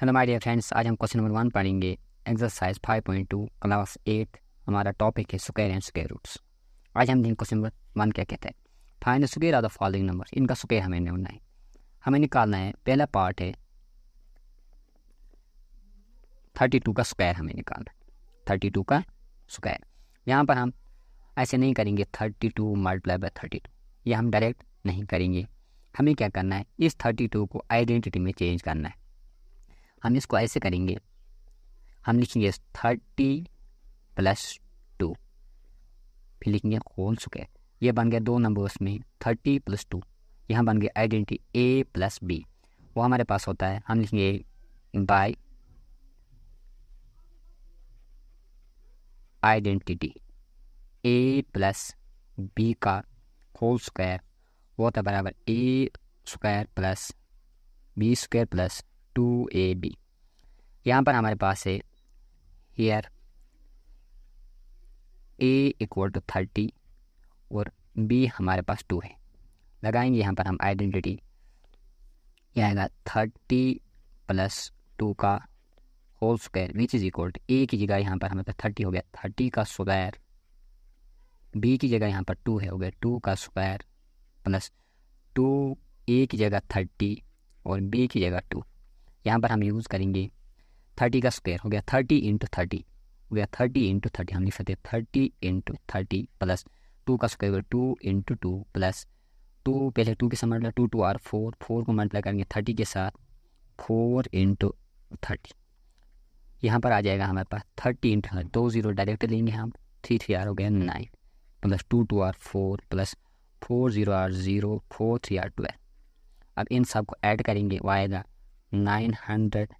Hello my dear friends आज हम question number one पढ़ेंगे. एक्सरसाइज 5.2 क्लास एट हमारा टॉपिक है स्क्वायर एंड स्क्वायर रूट्स आज हम दिन क्वेश्चन नंबर वन क्या कहते हैं? Find square are the following number इनका स्क्वायर हमें ढूंढना है. हमें निकालना है. पहला पार्ट है थर्टी टू का स्क्वायर हमें निकालना है. थर्टी टू का स्क्वायर यहाँ पर हम ऐसे नहीं करेंगे thirty two multiply by thirty two ये हम डायरेक्ट नहीं करेंगे. हमें क्या करना है? इस थर्टी टू को आइडेंटिटी में चेंज करना है. हम इसको ऐसे करेंगे। हम लिखेंगे थर्टी प्लस टू फिर लिखेंगे होल स्क्वायर ये बन गया दो नंबर्स में थर्टी प्लस टू यहाँ बन गया आइडेंटिटी ए प्लस बी वो हमारे पास होता है। हम लिखेंगे by identity A plus B का होल स्क्वायर वो होता है बराबर A square plus B square plus two A B यहाँ पर हमारे पास है here A equal to thirty और बी हमारे पास टू है। लगाएँगे यहाँ पर हम आइडेंटिटी यह आएगा थर्टी प्लस टू का whole square which is equal to A की जगह यहाँ पर हमारे पास थर्टी हो गया। थर्टी का स्क्वायर बी की जगह यहाँ पर टू है, हो गया टू का स्क्वायर प्लस टू ए की जगह थर्टी और बी की जगह टू यहाँ पर हम यूज़ करेंगे थर्टी का स्क्वायर हो गया थर्टी इंटू थर्टी हो गया थर्टी इंटू थर्टी हम लिख सकते हैं thirty into thirty plus two का square two into two plus two पहले टू के साथ multiply two two are four four को मल्टीप्लाई करेंगे थर्टी के साथ फोर इंटू थर्टी यहाँ पर आ जाएगा हमारे पास थर्टी इंटू दो ज़ीरो डायरेक्ट लेंगे हम थ्री थ्री आर हो गया nine plus two two are four plus four zero are zero four three are twelve अब इन सबको ऐड करेंगे वो आएगा nine hundred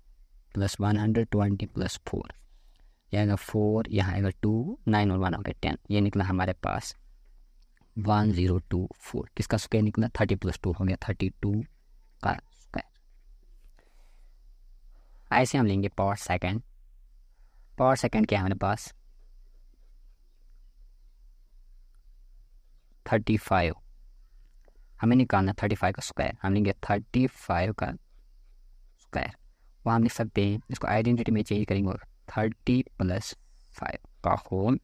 plus one hundred twenty plus four यह आएगा फोर यहाँ आएगा टू नाइन और वन हो गया टेन ये निकला हमारे पास वन ज़ीरो टू फोर किसका स्क्वायर निकला? थर्टी प्लस टू हो गया थर्टी टू का स्क्वायर ऐसे हम लेंगे पावर सेकंड पावर सेकंड क्या है हमारे पास? थर्टी फाइव हमें निकालना थर्टी फाइव का स्क्वायर हम लेंगे थर्टी फाइव का स्क्वायर वो हम लिख सकते हैं इसको आइडेंटिटी में चेंज करेंगे थर्टी प्लस फाइव का होल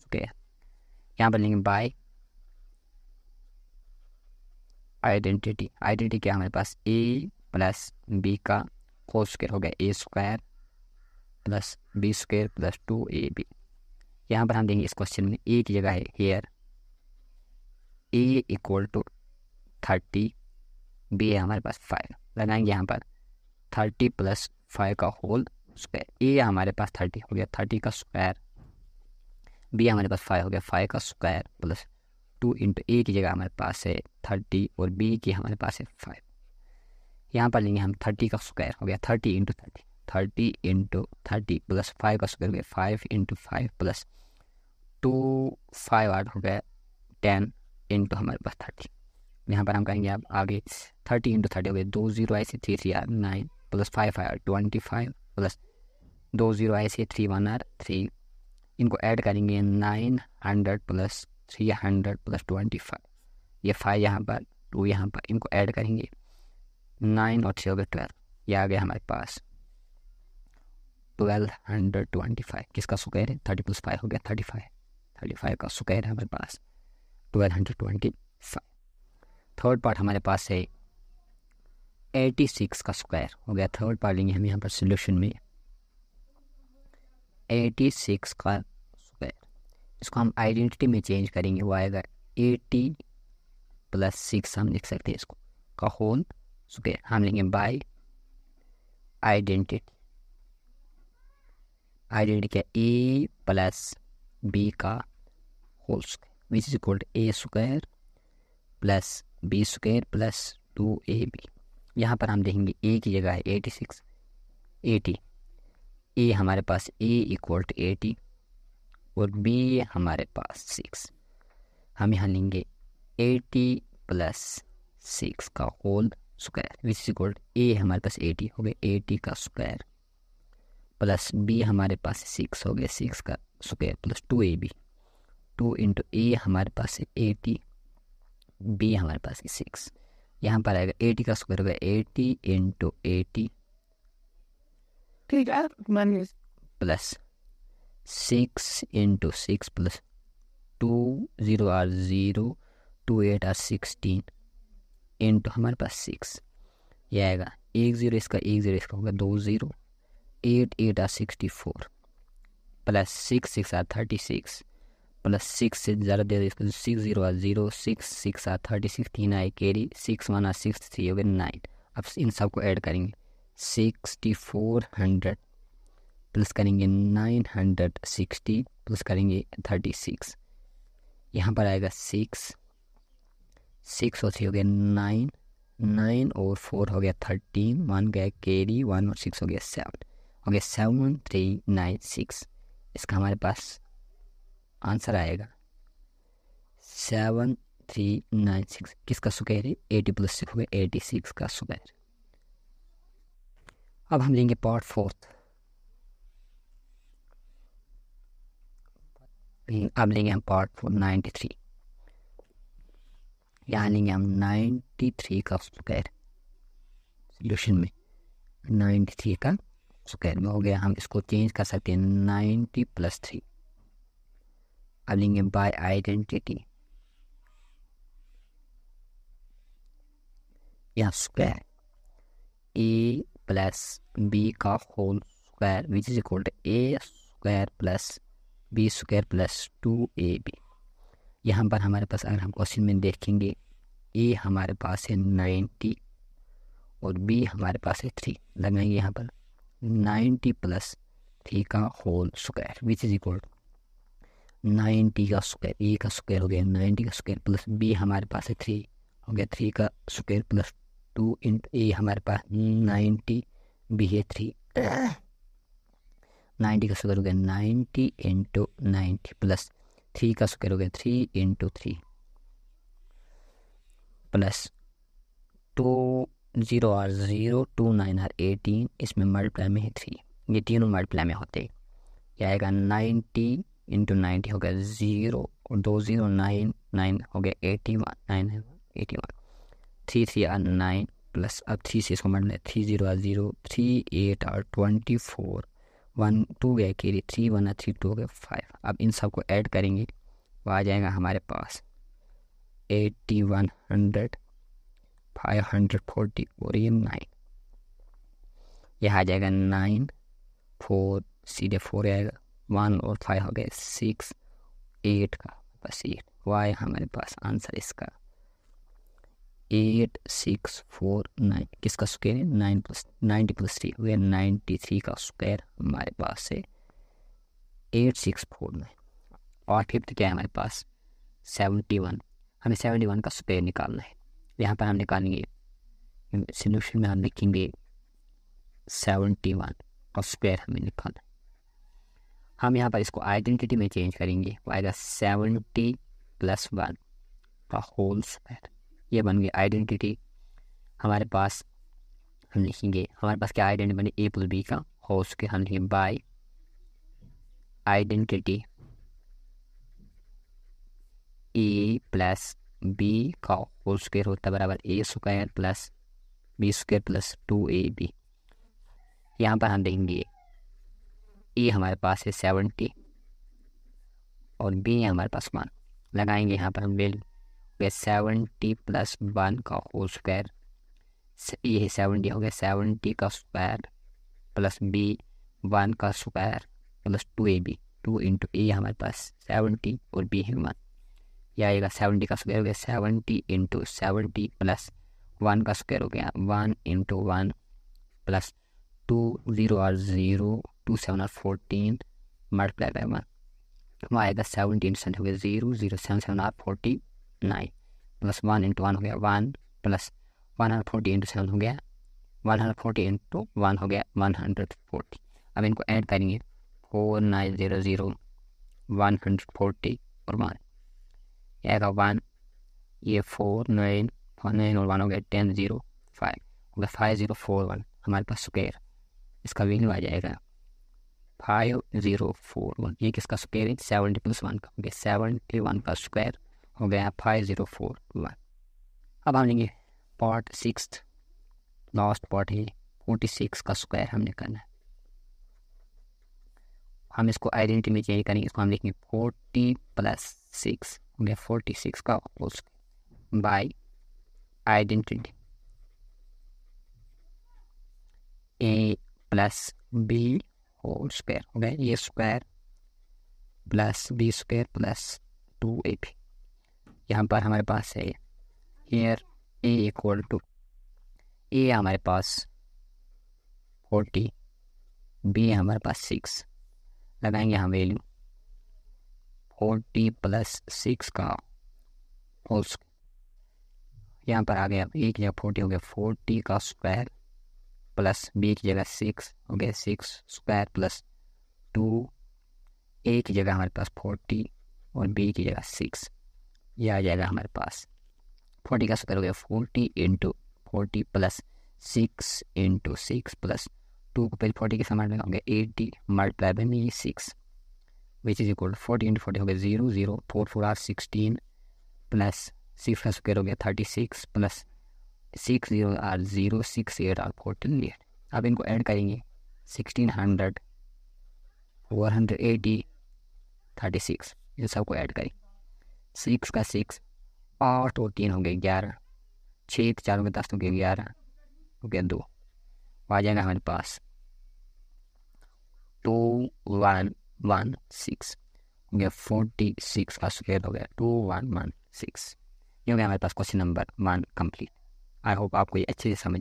स्क्वायर यहाँ पर लेंगे बाय आइडेंटिटी आइडेंटिटी क्या हमारे पास? ए प्लस बी का होल स्क्वायर हो गया. A square plus B square plus two A B यहाँ पर हम देंगे इस क्वेश्चन में ए की जगह है here a equal to thirty b है हमारे पास फाइव लगाएँगे यहाँ पर. थर्टी प्लस फाइव का होल स्क्वायर। ए हमारे पास थर्टी हो गया, थर्टी का स्क्वायर। बी हमारे पास फाइव हो गया, फाइव का square plus two into a की जगह हमारे पास है थर्टी और बी की हमारे पास है फाइव। यहाँ पर लेंगे हम थर्टी का स्क्वायर हो गया, thirty into thirty. Thirty into thirty plus five का स्क्वायर हो गया, five into five plus two, five आठ हो गया, टेन इंटू हमारे पास थर्टी। यहाँ पर हम कहेंगे आप आगे थर्टी इंटू थर्टी हो गया, दो ज़ीरो ऐसे three three are nine. Plus five five twenty five plus दो ज़ीरो ऐसे थ्री वन आर थ्री इनको ऐड करेंगे nine hundred plus three hundred plus twenty five ये फाइव यहाँ पर टू यहाँ पर, इनको ऐड करेंगे नाइन और थ्री हो गए ट्वेल्व ये आ गया हमारे पास ट्वेल्व हंड्रेड ट्वेंटी फाइव किसका स्क्वायर है? थर्टी प्लस फाइव हो गया थर्टी फाइव थर्टी फाइव का स्क्वायर है हमारे पास twelve hundred twenty five third part हमारे पास है एटी सिक्स का स्क्वायर हो गया, थर्ड पार्ट लेंगे हम यहाँ पर सोल्यूशन में। एटी सिक्स का स्क्वायर। इसको हम आइडेंटिटी में चेंज करेंगे, वो आएगा एटी प्लस सिक्स, हम लिख सकते हैं इसको, का होल स्क्वायर हम लेंगे बाय आइडेंटिटी आइडेंटिटी क्या? ए प्लस बी का whole square which is equal a square plus b square plus two a b यहाँ पर हम देखेंगे ए की जगह है एटी सिक्स एटी ए हमारे पास ए इक्वल टू एटी और बी हमारे पास सिक्स हम यहाँ लेंगे एटी प्लस सिक्स का whole square which is equal a हमारे पास एटी हो गया एटी का स्क्वायर प्लस बी हमारे पास सिक्स हो गया सिक्स का square plus two a b two into a हमारे पास एटी बी हमारे पास सिक्स यहाँ पर आएगा एटी का स्क्वायर होगा एटी इंटू एटी ठीक है plus six into six plus two zero are zero two eight are sixteen into हमारे पास सिक्स ये आएगा एक ज़ीरो इसका एक ज़ीरो इसका होगा दो zero eight eight are sixty four plus six six are thirty six plus six से ज़्यादा दे six zero are zero, six six uh thirty, six तीन आए केरी सिक्स वन आ सिक्स थ्री हो गए नाइन। अब इन सबको ऐड करेंगे। सिक्सटी फोर हंड्रेड प्लस करेंगे नाइन हंड्रेड सिक्सटी प्लस करेंगे थर्टी सिक्स। यहाँ पर आएगा सिक्स सिक्स और थ्री हो गया नाइन नाइन और फोर हो गया थर्टीन, वन गया केरी वन और सिक्स हो गया सेवन। हो गया सेवन, थ्री, नाइन, सिक्स। इसका हमारे पास आंसर आएगा। सेवन थ्री नाइन सिक्स किसका स्क्वायर है एटी प्लस सिक्स हो गया, एटी सिक्स का स्क्वायर अब हम लेंगे पार्ट फोर्थ। अब लेंगे हम पार्ट फोर नाइन्टी थ्री। यहाँ लेंगे हम नाइन्टी थ्री का स्क्वायर सोल्यूशन में नाइन्टी थ्री का स्क्वायर में हो गया। हम इसको चेंज कर सकते हैं नाइन्टी प्लस थ्री। लेंगे बाय आइडेंटिटी यहाँ स्क्वायर ए प्लस बी का whole square which is equal to a square plus b square plus two a b यहाँ पर हमारे पास अगर हम क्वेश्चन में देखेंगे ए हमारे पास है नाइन्टी और बी हमारे पास है थ्री लगाएँगे यहाँ पर नाइन्टी प्लस थ्री का whole square which is equal ninety का स्क्वायर, ए का स्क्वायर हो गया नाइन्टी का स्क्वायर प्लस बी हमारे पास है थ्री, हो गया थ्री का square plus two into a हमारे पास नाइन्टी, बी है थ्री। नाइन्टी का स्क्वायर हो गया ninety into ninety plus three का स्क्वायर हो गया three into three plus two zero are zero, two nine are eighteen, इसमें मल्टीप्लाई में है थ्री। ये तीनों मल्टीप्लाई में होते ये आएगा नाइन्टी इंटू नाइन्टी हो गया ज़ीरो और दो ज़ीरो नाइन नाइन हो गया एटी वन नाइन है eighty one three three are nine plus अब थ्री से इसको multiply three zero are zero three eight are twenty four one two गया carry three one are three two हो गया five अब इन सबको ऐड करेंगे, वो आ जाएगा हमारे पास eighty one hundred five hundred forty और ये नाइन यह आ जाएगा नाइन फोर सीधे फोर आएगा. वन और फाइव हो गए, सिक्स, एट का बस एट। वाई हमारे पास आंसर इसका? एट, सिक्स, फोर, नाइन, किसका स्क्वायर है? Nine plus ninety plus three हुए नाइन्टी थ्री का स्क्वायर हमारे पास है। Eight, six, four, nine. और फिफ्थ क्या है हमारे पास? Seventy one. हमें सेवेंटी वन का स्क्वायर निकालना है। यहाँ पर हम निकालेंगे सोल्यूशन में हम लिखेंगे सेवेंटी वन का स्क्वायर हमें निकालना है। हम यहाँ पर इसको आइडेंटिटी में चेंज करेंगे। वो आएगा सेवेंटी प्लस वन का होल स्क्वायर ये बन गई आइडेंटिटी हमारे पास हम लिखेंगे, हमारे पास क्या आइडेंटिटी बनी? ए प्लस बी का। होल स्क्वायर हम लिखेंगे by identity a plus b का। होल स्क्वायर होता है बराबर a square plus b square plus two a b यहाँ पर हम देखेंगे ए हमारे पास है सेवेंटी और बी है हमारे पास वन। लगाएँगे यहाँ पर हम बिल सेवेंटी प्लस वन का होल स्क्वायर। ये है सेवेंटी हो गया सेवेंटी का स्क्वायर प्लस बी वन का square plus two a b. Two into a हमारे पास सेवेंटी और बी है वन। यह आएगा सेवेंटी का स्क्वायर, हो गया seventy into seventy plus one का स्क्वायर हो गया one into one plus two zero are zero two seven are fourteen multiply by one वो आएगा सेवनटीन सेंट हो गया zero zero seven seven are forty nine plus one into one हो गया one plus one hundred forty into seven हो गया one hundred forty into one हो गया वन हंड्रेड फोर्टी अब इनको ऐड करेंगे. Four nine zero zero one hundred forty और वन ये आएगा वन ये फोर नाइन फोर नाइन और वन हो गया टेन ज़ीरो फाइव हो गया फाइव ज़ीरो फोर वन हमारे पास स्क्वेयर इसका वैल्यू आ जाएगा फाइव ज़ीरो फोर वन। ये किसका स्क्वायर है? सेवेंटी प्लस वन का। हो गया सेवेंटी वन का स्क्वायर हो गया फाइव ज़ीरो फोर वन। अब हम लेंगे पार्ट सिक्स लास्ट पार्ट है। फोर्टी सिक्स का स्क्वायर हमने करना है। हम इसको आइडेंटिटी में चेंज करेंगे। इसको हम लिखेंगे फोर्टी प्लस सिक्स हो गया फोर्टी सिक्स का square by identity a plus b whole square हो गया ये square plus b square plus two a b यहाँ पर हमारे पास है here a equal to a हमारे पास फोर्टी बी हमारे पास सिक्स लगाएँगे हम वैल्यू फोर्टी प्लस सिक्स का होल यहाँ पर आ गया, एक जगह फोर्टी हो गया फोर्टी का स्क्वायर प्लस बी की जगह सिक्स हो गया six square plus two, a की जगह हमारे पास फोर्टी और बी की जगह सिक्स यह आ जाएगा हमारे पास। फोर्टी का स्क्वायर हो गया, forty into forty plus six into six plus two को पहले फोर्टी के समान लगाओगे, eighty multiply by me six which is equal forty into forty हो गया zero zero four four are sixteen plus six का स्क्वायर हो गया thirty six plus six zero are zero six eight are fourteen eight अब इनको add करेंगे। Sixteen hundred four hundred eighty, thirty six. इन सबको add करें। सिक्स का six, आठ और तीन हो गए ग्यारह। छः एक चार हो गए दस, हो गए ग्यारह, हो गया दो। आ जाएगा हमारे पास टू वन वन सिक्स। हो गया फोर्टी सिक्स का स्क्वेयर हो गया टू वन वन सिक्स। ये हो गया हमारे पास question number one complete. I hope आपको ये अच्छे से समझ